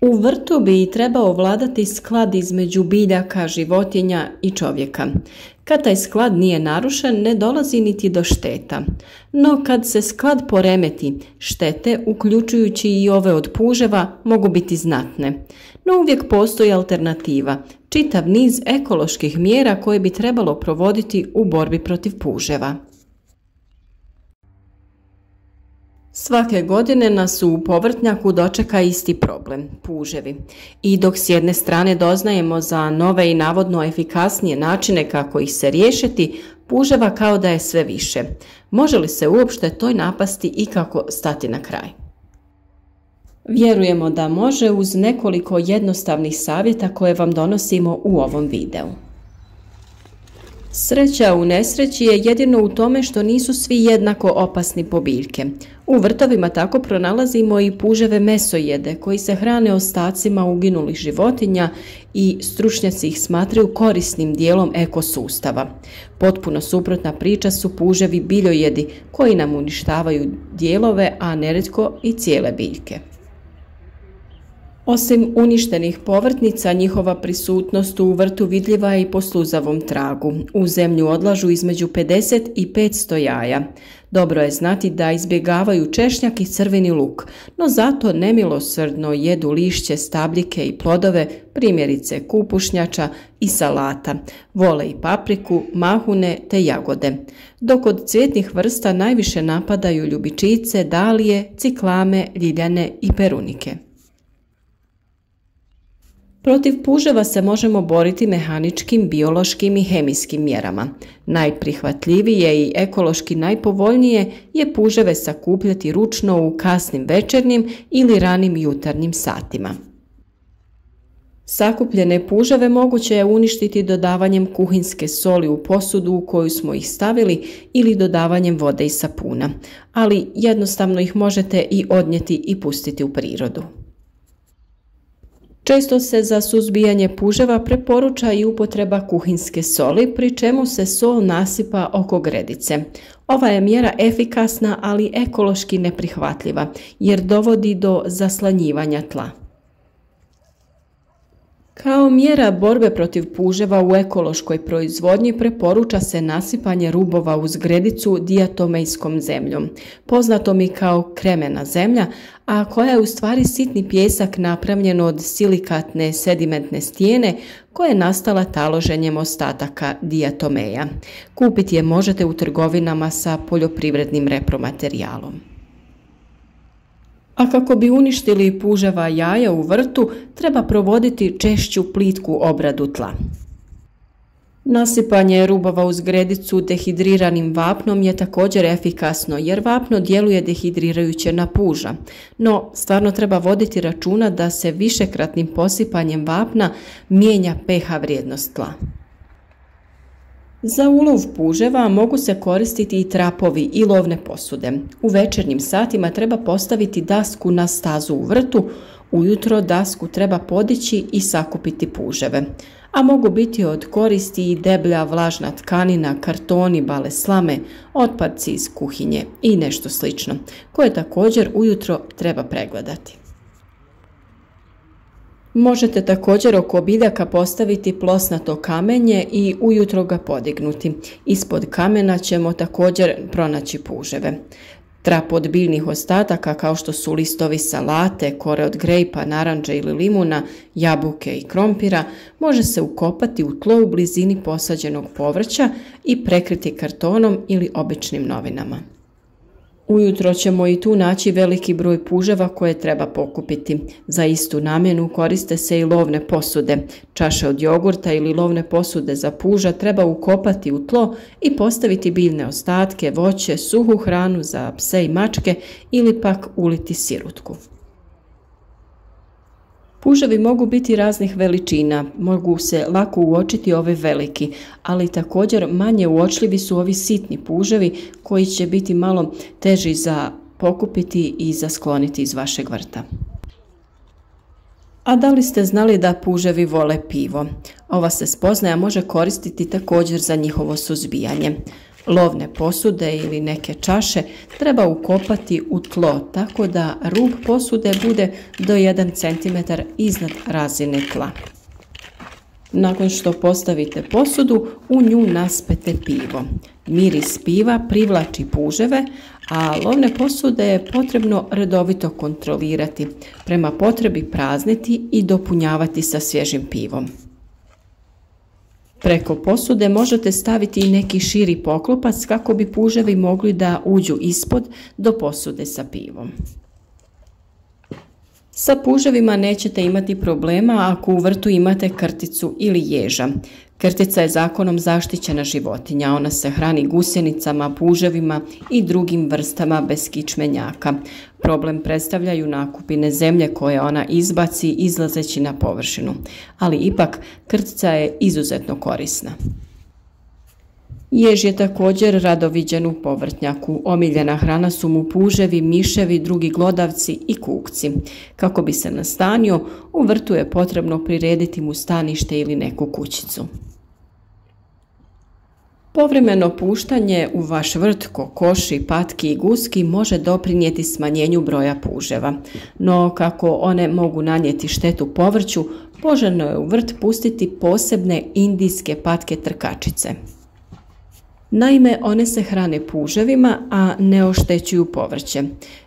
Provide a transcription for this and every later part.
U vrtu bi trebao vladati sklad između biljaka, životinja i čovjeka. Kad taj sklad nije narušen, ne dolazi niti do šteta. No kad se sklad poremeti, štete, uključujući i ove od puževa, mogu biti znatne. No uvijek postoji alternativa, čitav niz ekoloških mjera koje bi trebalo provoditi u borbi protiv puževa. Svake godine nas u povrtnjaku dočeka isti problem, puževi. I dok s jedne strane doznajemo za nove i navodno efikasnije načine kako ih se riješiti, puževa kao da je sve više. Može li se uopšte toj napasti i kako stati na kraj? Vjerujemo da može uz nekoliko jednostavnih savjeta koje vam donosimo u ovom videu. Sreća u nesreći je jedino u tome što nisu svi jednako opasni po biljke. U vrtovima tako pronalazimo i puževe mesojede koji se hrane ostacima uginulih životinja i stručnjaci ih smatraju korisnim dijelom ekosustava. Potpuno suprotna priča su puževi biljojedi koji nam uništavaju dijelove, a neretko i cijele biljke. Osim uništenih povrtnica, njihova prisutnost u vrtu vidljiva je i po sluzavom tragu. U zemlju odlažu između 50 i 500 jaja. Dobro je znati da izbjegavaju češnjak i crveni luk, no zato nemilosrdno jedu lišće, stabljike i plodove, primjerice kupušnjača i salata. Vole i papriku, mahune te jagode. Dok od cvjetnih vrsta najviše napadaju ljubičice, dalije, ciklame, ljiljane i perunike. Protiv puževa se možemo boriti mehaničkim, biološkim i hemijskim mjerama. Najprihvatljivije i ekološki najpovoljnije je puževe sakupljati ručno u kasnim večernjim ili ranim jutarnjim satima. Sakupljene puževe moguće je uništiti dodavanjem kuhinske soli u posudu u koju smo ih stavili ili dodavanjem vode i sapuna, ali jednostavno ih možete i odnijeti i pustiti u prirodu. Često se za suzbijanje puževa preporuča i upotreba kuhinske soli, pri čemu se sol nasipa oko gredice. Ova je mjera efikasna, ali ekološki neprihvatljiva, jer dovodi do zaslanjivanja tla. Kao mjera borbe protiv puževa u ekološkoj proizvodnji preporuča se nasipanje rubova uz gredicu dijatomejskom zemljom, poznato mi kao kremena zemlja, a koja je u stvari sitni pjesak napravljen od silikatne sedimentne stijene koja je nastala taloženjem ostataka dijatomeja. Kupiti je možete u trgovinama sa poljoprivrednim repromaterijalom a kako bi uništili puževa jaja u vrtu treba provoditi češću plitku obradu tla. Nasipanje rubova uz gredicu dehidriranim vapnom je također efikasno jer vapno djeluje dehidrirajuće na puža, no stvarno treba voditi računa da se višekratnim posipanjem vapna mijenja pH vrijednost tla. Za ulov puževa mogu se koristiti i trapovi i lovne posude. U večernjim satima treba postaviti dasku na stazu u vrtu, ujutro dasku treba podići i sakupiti puževe. A mogu biti od koristi i deblja vlažna tkanina, kartoni, bale slame, otpadci iz kuhinje i nešto slično, koje također ujutro treba pregledati. Možete također oko biljaka postaviti plosnato kamenje i ujutro ga podignuti. Ispod kamena ćemo također pronaći puževe. Trap od biljnih ostataka kao što su listovi salate, kore od grejpa, naranđa ili limuna, jabuke i krompira može se ukopati u tlo u blizini posađenog povrća i prekriti kartonom ili običnim novinama. Ujutro ćemo i tu naći veliki broj puževa koje treba pokupiti. Za istu namjenu koriste se i lovne posude. Čaše od jogurta ili lovne posude za puža treba ukopati u tlo i postaviti biljne ostatke, voće, suhu hranu za pse i mačke ili pak uliti sirutku. Puževi mogu biti raznih veličina, mogu se lako uočiti ove veliki, ali također manje uočljivi su ovi sitni puževi koji će biti malo teži za pokupiti i za skloniti iz vašeg vrta. A da li ste znali da puževi vole pivo? Ova se spoznaja može koristiti također za njihovo suzbijanje. Lovne posude ili neke čaše treba ukopati u tlo tako da rub posude bude do 1 cm iznad razine tla. Nakon što postavite posudu, u nju naspete pivo. Miris piva privlači puževe, a lovne posude je potrebno redovito kontrolirati, prema potrebi prazniti i dopunjavati sa svježim pivom. Preko posude možete staviti i neki širi poklopac kako bi puževi mogli da uđu ispod do posude sa pivom. Sa puževima nećete imati problema ako u vrtu imate krticu ili ježa. Krtica je zakonom zaštićena životinja, ona se hrani gusjenicama, puževima i drugim vrstama beskičmenjaka. Problem predstavljaju nakupine zemlje koje ona izbaci izlazeći na površinu, ali ipak krtica je izuzetno korisna. Jež je također radoviđen u povrtnjaku. Omiljena hrana su mu puževi, miševi, drugi glodavci i kukci. Kako bi se nastanio, u vrtu je potrebno prirediti mu stanište ili neku kućicu. Povremeno puštanje u vaš vrt kokoši, patki i guski može doprinijeti smanjenju broja puževa, no kako one mogu nanijeti štetu povrću, poželjno je u vrt pustiti posebne indijske patke trkačice. Naime, one se hrane puževima, a ne oštećuju povrće.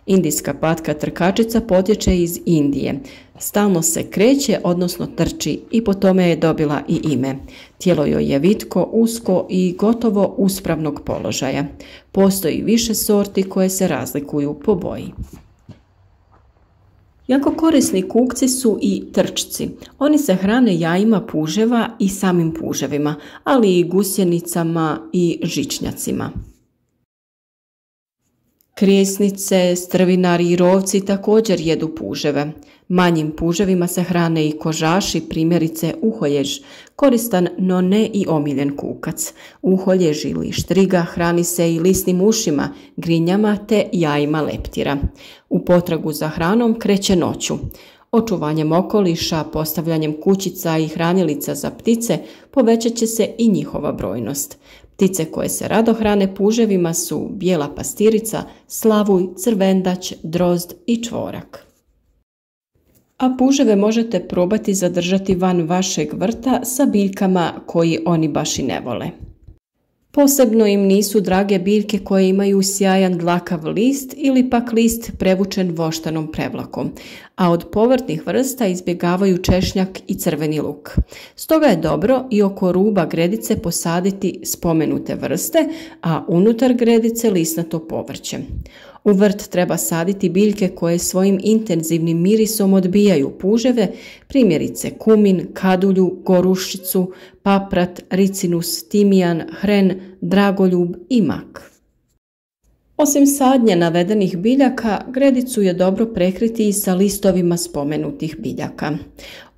Indijska patka trkačica potječe iz Indije. Stalno se kreće, odnosno trči i po tome je dobila i ime. Tijelo joj je vitko, usko i gotovo uspravnog položaja. Postoji više sorti koje se razlikuju po boji. Jako korisni kukci su i trčci. Oni se hrane jajima puževa i samim puževima, ali i gusjenicama i žičnjacima. Krijesnice, strvinari i rovci također jedu puževe. Manjim puževima se hrane i kožaši, primjerice uholjež, koristan no ne i omiljen kukac. Uholjež ili štriga hrani se i lisnim ušima, grinjama te jajima leptira. U potragu za hranom kreće noću. Očuvanjem okoliša, postavljanjem kućica i hranilica za ptice povećat će se i njihova brojnost. Ptice koje se rado hrane puževima su bijela pastirica, slavuj, crvendać, drozd i čvorak. A puževe možete probati zadržati van vašeg vrta sa biljkama koji oni baš i ne vole. Posebno im nisu drage biljke koje imaju sjajan dlakav list ili pak list prevučen voštanom prevlakom, a od povrtnih vrsta izbjegavaju češnjak i crveni luk. Stoga je dobro i oko ruba gredice posaditi spomenute vrste, a unutar gredice lisnato povrće. U vrt treba saditi biljke koje svojim intenzivnim mirisom odbijaju puževe, primjerice kumin, kadulju, gorušicu, paprat, ricinus, timijan, hren, dragoljub i mak. Osim sadnje navedenih biljaka, gredicu je dobro prekriti i sa listovima spomenutih biljaka.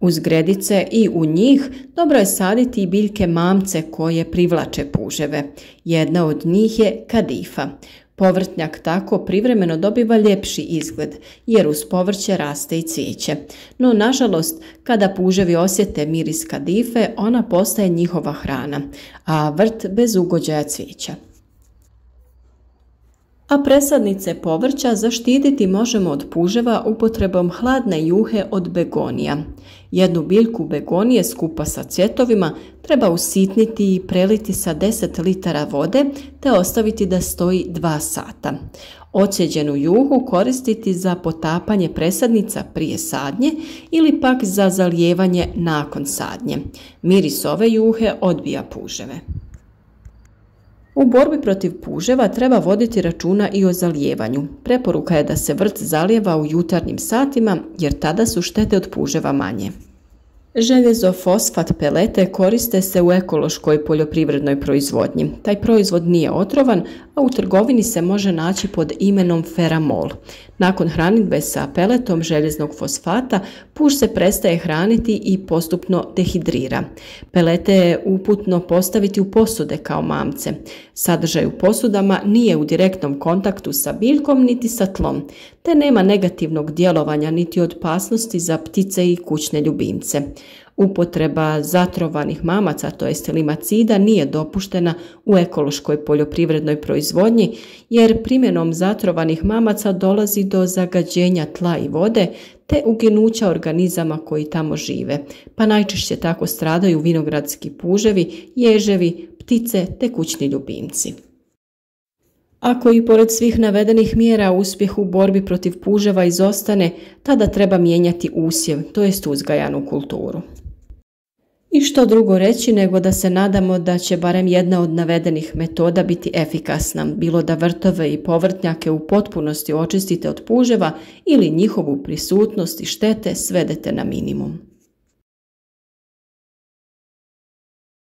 Uz gredice i u njih dobro je saditi i biljke mamce koje privlače puževe. Jedna od njih je kadifa. Povrtnjak tako privremeno dobiva ljepši izgled, jer uz povrće raste i cvijeće. No, nažalost, kada puževi osjete miris kadife, ona postaje njihova hrana, a vrt bez ugođaja cvijeća a presadnice povrća zaštititi možemo od puževa upotrebom hladne juhe od begonija. Jednu biljku begonije skupa sa cvjetovima treba usitniti i preliti sa 10 litara vode te ostaviti da stoji 2 sata. Ocjeđenu juhu koristiti za potapanje presadnica prije sadnje ili pak za zalijevanje nakon sadnje. Miris ove juhe odbija puževe. U borbi protiv puževa treba voditi računa i o zalijevanju. Preporuka je da se vrt zalijeva u jutarnjim satima jer tada su štete od puževa manje. Željezo fosfat pelete koriste se u ekološkoj poljoprivrednoj proizvodnji. Taj proizvod nije otrovan, a u trgovini se može naći pod imenom feramol. Nakon hranitbe sa peletom željeznog fosfata, puš se prestaje hraniti i postupno dehidrira. Pelete je uputno postaviti u posude kao mamce. Sadržaj u posudama nije u direktnom kontaktu sa biljkom niti sa tlom, te nema negativnog djelovanja niti opasnosti za ptice i kućne ljubimce. Upotreba zatrovanih mamaca, to jest limacida, nije dopuštena u ekološkoj poljoprivrednoj proizvodnji, jer primjenom zatrovanih mamaca dolazi do zagađenja tla i vode, te uginuća organizama koji tamo žive, pa najčešće tako stradaju vinogradski puževi, ježevi, ptice te kućni ljubimci. Ako i pored svih navedenih mjera uspjeh u borbi protiv puževa izostane, tada treba mijenjati usjev, to jest uzgajanu kulturu. I što drugo reći nego da se nadamo da će barem jedna od navedenih metoda biti efikasna, bilo da vrtove i povrtnjake u potpunosti očistite od puževa ili njihovu prisutnost i štete svedete na minimum.